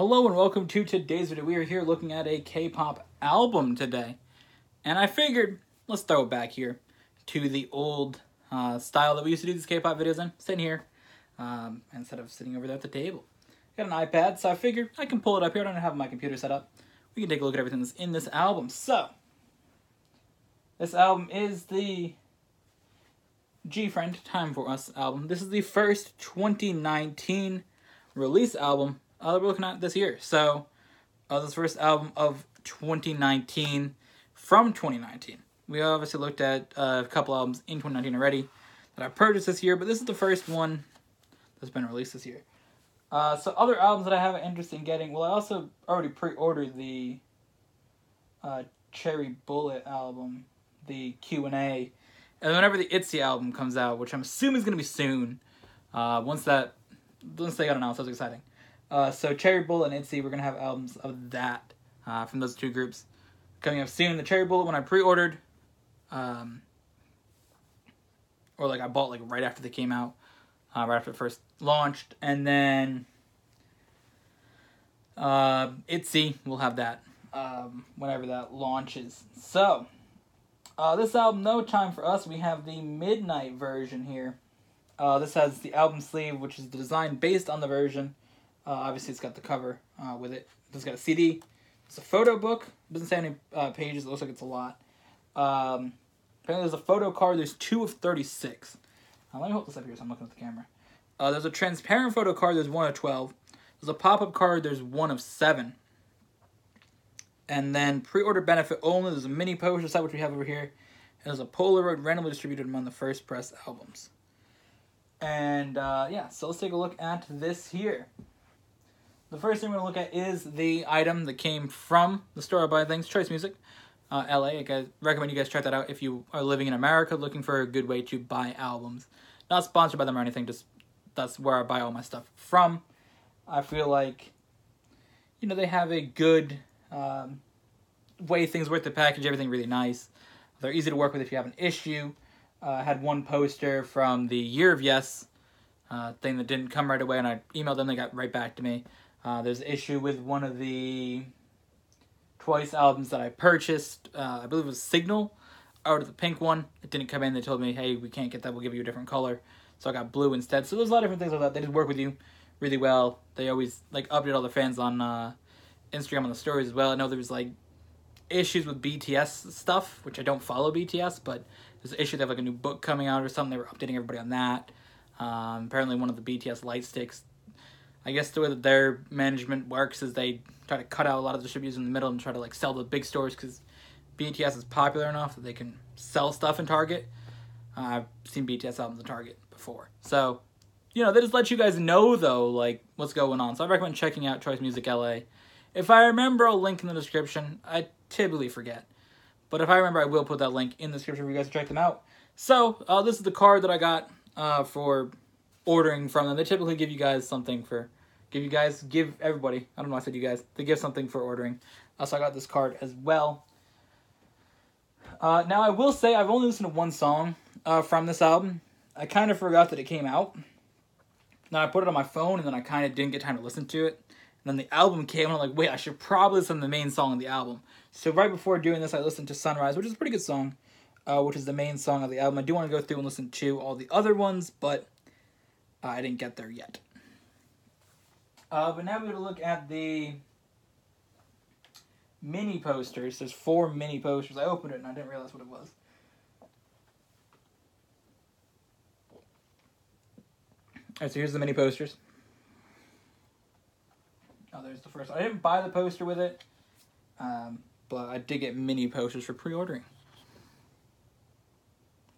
Hello and welcome to today's video. We are here looking at a K-pop album today. And I figured, let's throw it back here to the old uh, style that we used to do these K-pop videos in. Sitting here, um, instead of sitting over there at the table. Got an iPad, so I figured I can pull it up here. I don't have my computer set up. We can take a look at everything that's in this album. So, this album is the G-Friend Time For Us album. This is the first 2019 release album uh, that we're looking at this year. So, uh, this first album of 2019 from 2019. We obviously looked at uh, a couple albums in 2019 already that I purchased this year, but this is the first one that's been released this year. Uh, so other albums that I have an interest in getting, well, I also already pre-ordered the uh, Cherry Bullet album, the Q and A, and whenever the Itzy album comes out, which I'm assuming is gonna be soon, uh, once that once they got announced, that was exciting. Uh, so Cherry Bullet and Itzy, we're gonna have albums of that uh, from those two groups coming up soon. The Cherry Bullet one I pre-ordered, um, or like I bought like right after they came out, uh, right after it first launched, and then uh, Itzy we'll have that um, whenever that launches. So uh, this album, No Time for Us, we have the midnight version here. Uh, this has the album sleeve, which is the design based on the version. Uh, obviously, it's got the cover uh, with it. It's got a CD. It's a photo book. It doesn't say any uh, pages. It looks like it's a lot. Um, apparently, there's a photo card. There's two of 36. let me hold this up here so I'm looking at the camera. Uh, there's a transparent photo card. There's one of 12. There's a pop-up card. There's one of 7. And then pre-order benefit only. There's a mini poster set, which we have over here. And there's a Polaroid randomly distributed among the first press albums. And uh, yeah, so let's take a look at this here. The first thing we're going to look at is the item that came from the store I buy things, Choice Music, uh, LA. I guys, recommend you guys check that out if you are living in America looking for a good way to buy albums. Not sponsored by them or anything, just that's where I buy all my stuff from. I feel like, you know, they have a good um, way things work. The package, everything really nice. They're easy to work with if you have an issue. Uh, I had one poster from the Year of Yes uh, thing that didn't come right away, and I emailed them. They got right back to me. Uh, there's an issue with one of the Twice albums that I purchased. Uh, I believe it was Signal out of the pink one. It didn't come in. They told me, hey, we can't get that. We'll give you a different color. So I got blue instead. So there's a lot of different things like that. They just work with you really well. They always like update all the fans on uh, Instagram on the stories as well. I know there was like issues with BTS stuff, which I don't follow BTS, but there's an issue. They have like a new book coming out or something. They were updating everybody on that. Um, apparently, one of the BTS light sticks I guess the way that their management works is they try to cut out a lot of distributors in the middle and try to like sell the big stores because BTS is popular enough that they can sell stuff in Target. Uh, I've seen BTS albums in Target before, so you know they just let you guys know though like what's going on. So I recommend checking out Choice Music LA. If I remember, I'll link in the description. I typically forget, but if I remember, I will put that link in the description for you guys to check them out. So uh, this is the card that I got uh, for ordering from them. They typically give you guys something for, give you guys, give everybody, I don't know I said you guys, they give something for ordering. Uh, so I got this card as well. Uh, now I will say I've only listened to one song uh, from this album. I kind of forgot that it came out. Now I put it on my phone and then I kind of didn't get time to listen to it. And then the album came and I'm like, wait, I should probably listen to the main song of the album. So right before doing this, I listened to Sunrise, which is a pretty good song, uh, which is the main song of the album. I do want to go through and listen to all the other ones, but uh, I didn't get there yet. Uh, but now we're going to look at the mini posters. There's four mini posters. I opened it and I didn't realize what it was. Alright, so here's the mini posters. Oh, there's the first one. I didn't buy the poster with it, um, but I did get mini posters for pre-ordering.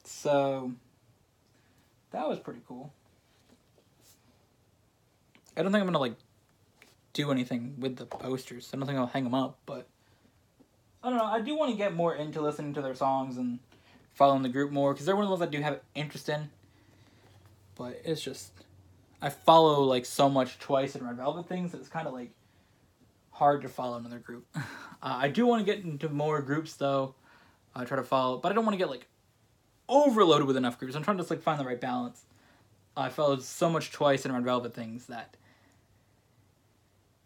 So, that was pretty cool. I don't think I'm gonna like do anything with the posters. I don't think I'll hang them up, but I don't know. I do want to get more into listening to their songs and following the group more because they're one of the ones I do have interest in. But it's just I follow like so much Twice and Red Velvet things. That it's kind of like hard to follow another group. uh, I do want to get into more groups though. I try to follow, but I don't want to get like overloaded with enough groups. I'm trying to just like find the right balance. I followed so much Twice and Red Velvet things that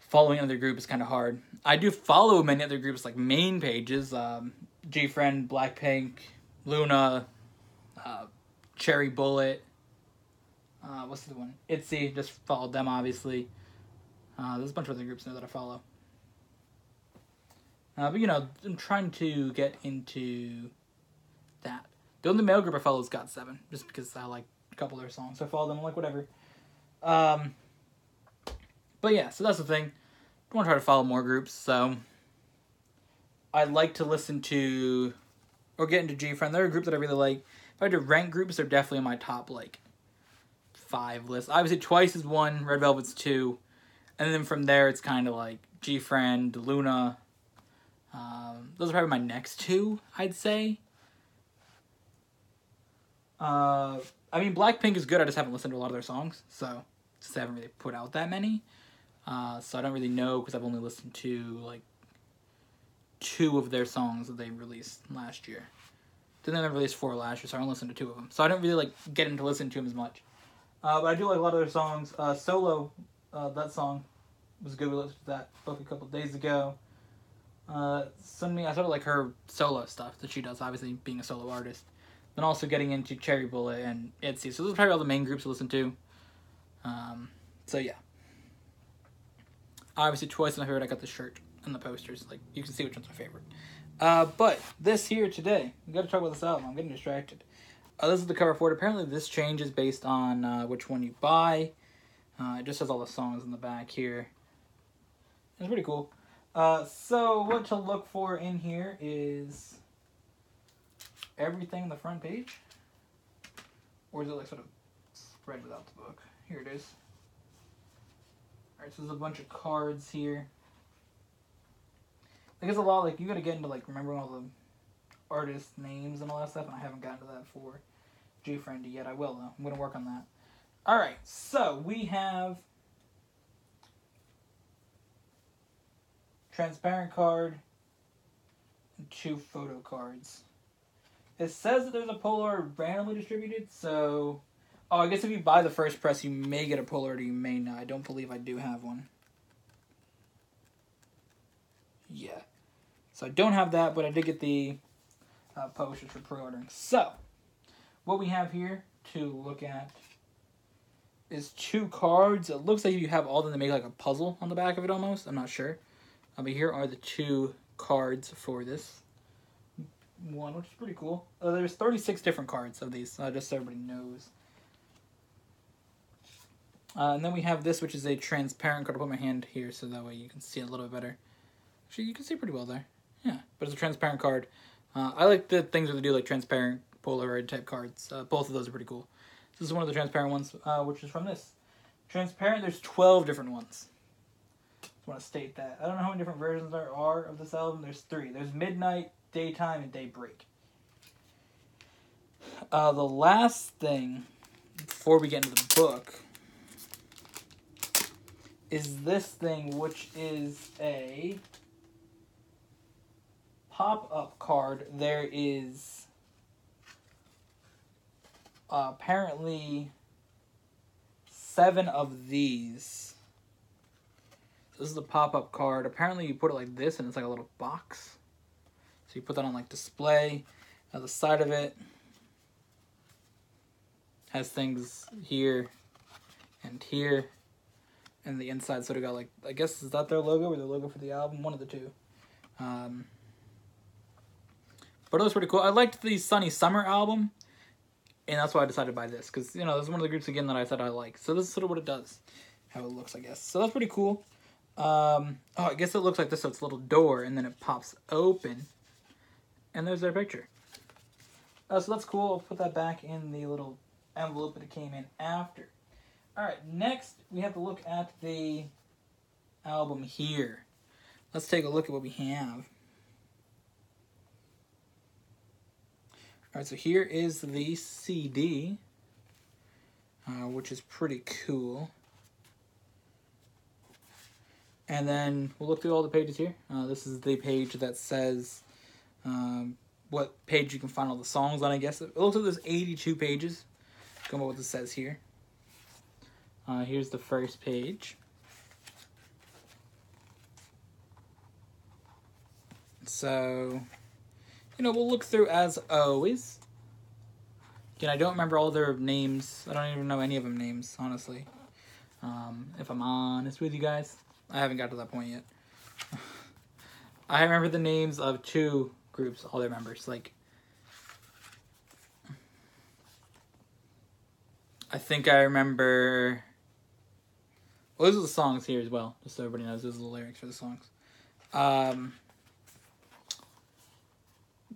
following other group is kind of hard. I do follow many other groups like main pages, um, GFriend, Blackpink, Loona, uh, Cherry Bullet. Uh, what's the one? ITZY. Just followed them, obviously. Uh, there's a bunch of other groups there that I follow. Uh, but you know, I'm trying to get into that. The only male group I follow is GOT7, just because I like a couple of their songs. So I follow them, like whatever. Um, but yeah, so that's the thing. I want to try to follow more groups, so I like to listen to or get into GFriend. They're a group that I really like. If I had to rank groups, they're definitely in my top like five list. Obviously, Twice is one, Red Velvet's two, and then from there it's kind of like GFriend, Loona. Um, those are probably my next two, I'd say. Uh, I mean, Blackpink is good. I just haven't listened to a lot of their songs, so just haven't really put out that many. Uh, so I don't really know because I've only listened to like two of their songs that they released last year. Then they released four last year, so I only listened to two of them. So I don't really like get into listening to them as much. Uh, but I do like a lot of their songs. Uh, Solo, uh, that song was good. We listened to that book a couple days ago. Uh, Sunmi, I sort of like her solo stuff that she does, obviously being a solo artist. Then also getting into Cherry Bullet and ITZY. So those are probably all the main groups to listen to. Um, so yeah. Obviously, twice my favorite. I got the shirt and the posters. Like you can see which one's my favorite. Uh, but this here today, we got to talk about this album. I'm getting distracted. Uh, this is the cover for it. Apparently, this changes based on uh, which one you buy. Uh, it just has all the songs in the back here. It's pretty cool. Uh, so what to look for in here is everything in the front page, or is it like sort of spread without the book? Here it is. Alright, so there's a bunch of cards here. I guess a lot like you gotta get into like remembering all the artist names and all that stuff, and I haven't gotten to that for GFriend yet. I will though. I'm gonna work on that. Alright, so we have transparent card and two photo cards. It says that there's a Polaroid randomly distributed, so Oh, I guess if you buy the first press, you may get a Polaroid, you may not. I don't believe I do have one. Yeah. So I don't have that, but I did get the uh, posters for pre-ordering. So, what we have here to look at is two cards. It looks like you have all of them to make like a puzzle on the back of it almost. I'm not sure. Uh, but here are the two cards for this one, which is pretty cool. Uh, there's 36 different cards of these, uh, just so everybody knows. Uh, and then we have this, which is a transparent card. I'll put my hand here so that way you can see it a little bit better. Actually, you can see pretty well there. Yeah, but it's a transparent card. Uh, I like the things where they do like transparent Polaroid type cards. Uh, both of those are pretty cool. This is one of the transparent ones, uh, which is from this. Transparent, there's 12 different ones. Just want to state that. I don't know how many different versions there are of this album. There's three. There's Midnight, Daytime, and Daybreak. Uh, the last thing, before we get into the book, is this thing, which is a pop up card. There is apparently seven of these. This is the pop up card. Apparently, you put it like this, and it's like a little box. So you put that on like display. At the side of it has things here and here and the inside sort of got like I guess is that their logo or their logo for the album, one of the two. Um, but it was pretty cool. I liked the Sunny Summer album, and that's why I decided to buy this because you know this is one of the groups again that I said I like. So this is sort of what it does, how it looks, I guess. So that's pretty cool. Um, oh, I guess it looks like this. So it's a little door, and then it pops open, and there's their picture. Uh, so that's cool. I'll put that back in the little envelope that it came in after. All right, next we have to look at the album here. Let's take a look at what we have. All right, so here is the CD, uh, which is pretty cool. And then we'll look through all the pages here. Uh, this is the page that says um, what page you can find all the songs on, I guess. It looks like there's 82 pages. Come on what this says here. Uh, here's the first page. So, you know, we'll look through as always. Again, I don't remember all their names. I don't even know any of them names, honestly. Um, if I'm honest with you guys, I haven't got to that point yet. I remember the names of two groups, all their members. Like, I think I remember well, those are the songs here as well, just so everybody knows. Those are the lyrics for the songs. Um,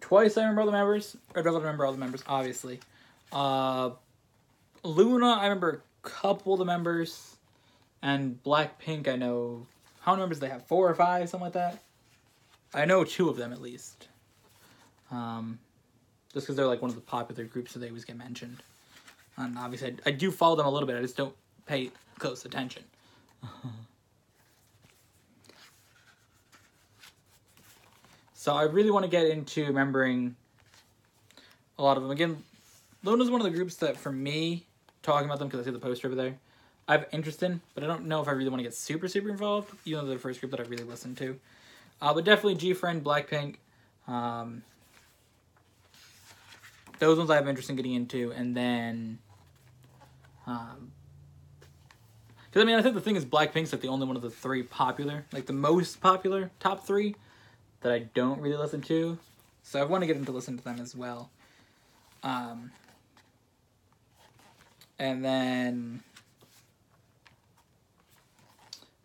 twice I remember all the members. Or don't remember all the members, obviously. Uh, Loona, I remember a couple of the members. And Blackpink, I know. How many members do they have? Four or five, something like that? I know two of them at least. Um, just because they're like one of the popular groups, so they always get mentioned. And obviously, I, I do follow them a little bit. I just don't pay close attention. So I really want to get into remembering a lot of them. Again, Loona's one of the groups that, for me, talking about them because I see the poster over there, I have interest in, but I don't know if I really want to get super, super involved, even though they're the first group that I really listened to. Uh, but definitely GFriend, Blackpink. Um, those ones I have interest in getting into, and then, um, because I mean I think the thing is Blackpink's like the only one of the three popular, like the most popular top three that I don't really listen to, so I want to get into listen to them as well. Um, and then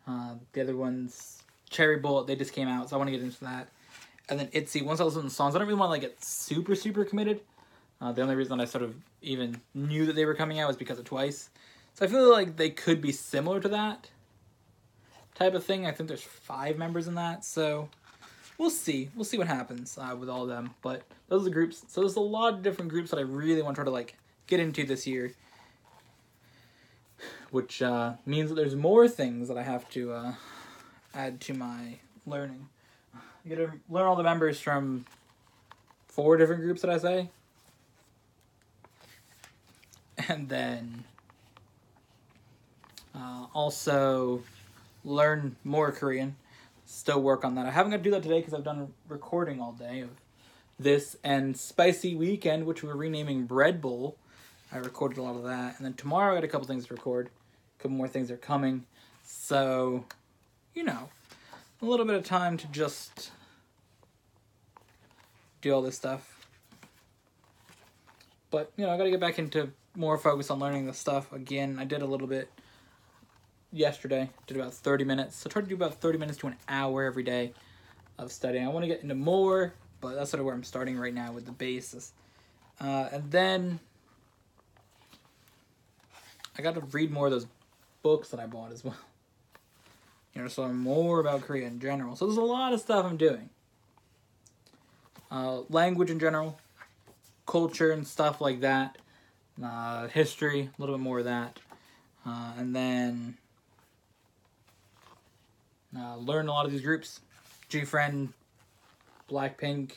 uh, the other ones, Cherry Bullet, they just came out, so I want to get into that. And then Itzy, once I listen to the songs, I don't really want to like get super super committed. Uh, the only reason I sort of even knew that they were coming out was because of Twice. So I feel like they could be similar to that type of thing. I think there's five members in that, so we'll see. We'll see what happens uh, with all of them. But those are the groups. So there's a lot of different groups that I really want to try to like get into this year, which uh, means that there's more things that I have to uh, add to my learning. Get to learn all the members from four different groups that I say and then uh, also learn more Korean. Still work on that. I haven't got to do that today because I've done recording all day of this and Spicy Weekend, which we're renaming Bread Bowl. I recorded a lot of that, and then tomorrow I got a couple things to record. A couple more things are coming, so you know, a little bit of time to just do all this stuff. But you know, I got to get back into more focus on learning the stuff again. I did a little bit yesterday. Did about 30 minutes. I try to do about 30 minutes to an hour every day of studying. I want to get into more, but that's sort of where I'm starting right now with the basis. Uh, and then I got to read more of those books that I bought as well. You know, so more about Korea in general. So there's a lot of stuff I'm doing. Uh, language in general, culture and stuff like that uh, history, a little bit more of that, uh, and then uh, learn a lot of these groups. GFriend, Blackpink,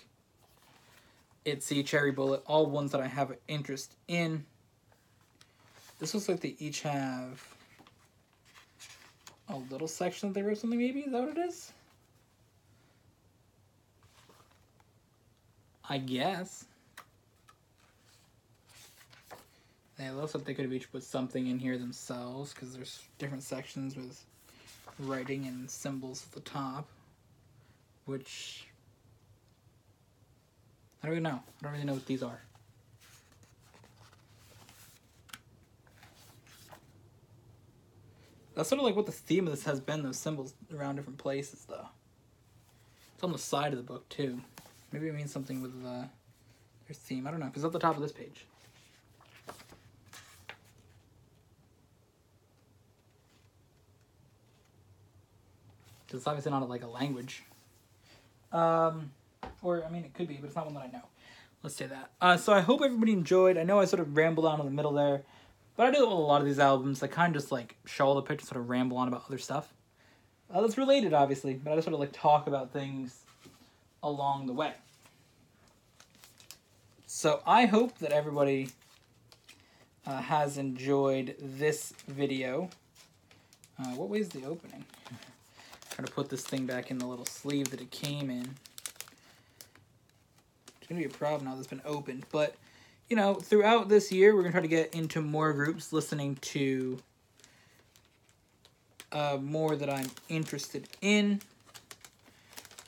ITZY, Cherry Bullet, all ones that I have interest in. This looks like they each have a little section that they wrote something, maybe? Is that what it is? I guess. It looks like they could have each put something in here themselves because there's different sections with writing and symbols at the top, which I don't really know. I don't really know what these are. That's sort of like what the theme of this has been, those symbols around different places, though. It's on the side of the book, too. Maybe it means something with uh, their theme. I don't know, because it's at the top of this page. Because it's obviously not like a language. Um, or, I mean, it could be, but it's not one that I know. Let's say that. Uh, so I hope everybody enjoyed. I know I sort of rambled on in the middle there, but I do with a lot of these albums. I kind of just like show all the pictures, sort of ramble on about other stuff. Uh, that's related, obviously, but I just sort of like talk about things along the way. So I hope that everybody uh, has enjoyed this video. Uh, what way is the opening? Try to put this thing back in the little sleeve that it came in. It's gonna be a problem now that's been opened. But you know, throughout this year, we're gonna try to get into more groups, listening to uh, more that I'm interested in.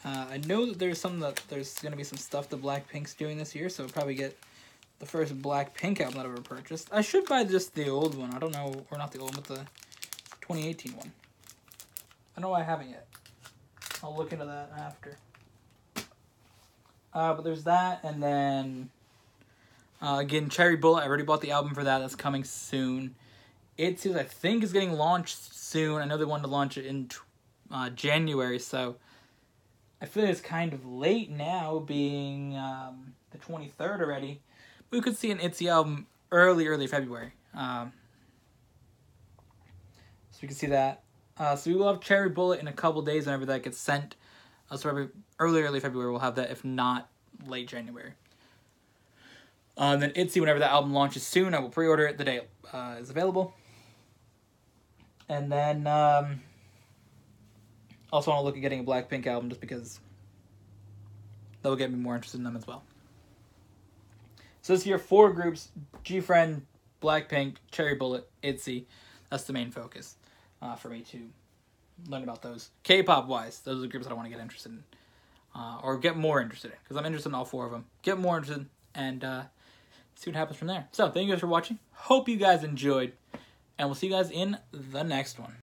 Uh, I know that there's some that there's gonna be some stuff that Blackpink's doing this year, so I'll probably get the first Blackpink album that I've ever purchased. I should buy just the old one. I don't know, or not the old, one, but the 2018 one. I know I haven't yet. I'll look into that after. Uh, but there's that, and then uh, again, Cherry Bullet. I already bought the album for that. That's coming soon. Itzy, I think, is getting launched soon. I know they wanted to launch it in uh, January, so I feel it's kind of late now, being um, the 23rd already. We could see an Itzy album early, early February. Um, so we can see that. Uh, so we will have Cherry Bullet in a couple days whenever that gets sent. Uh, so early, early February we'll have that, if not late January. Uh, and then Itzy, whenever that album launches soon, I will pre-order it the day it uh, is available. And then um, also want to look at getting a Blackpink album just because that will get me more interested in them as well. So this year, four groups: GFriend, Blackpink, Cherry Bullet, ITZY. That's the main focus uh, for me to learn about those. K-pop wise, those are the groups that I want to get interested in, uh, or get more interested in, because I'm interested in all four of them. Get more interested and uh, see what happens from there. So thank you guys for watching. Hope you guys enjoyed, and we'll see you guys in the next one.